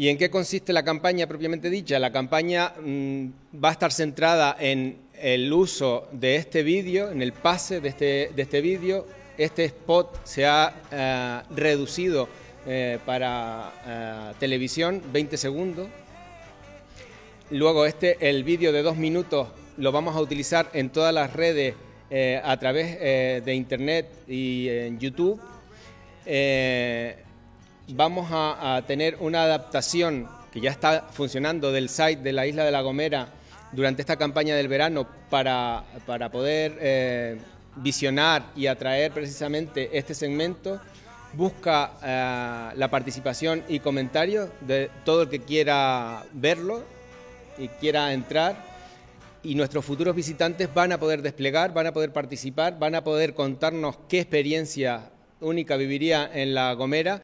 ¿Y en qué consiste la campaña propiamente dicha? La campaña mm, va a estar centrada en el uso de este vídeo, en el pase de este, de este vídeo. Este spot se ha eh, reducido eh, para eh, televisión, 20 segundos. Luego este, el vídeo de dos minutos lo vamos a utilizar en todas las redes a través de internet y en YouTube vamos a, tener una adaptación que ya está funcionando del site de la isla de La Gomera durante esta campaña del verano para, poder eh, visionar y atraer precisamente este segmento. Busca eh, la participación y comentarios de todo el que quiera verlo y quiera entrar y nuestros futuros visitantes van a poder desplegar, van a poder participar, van a poder contarnos qué experiencia única viviría en La Gomera.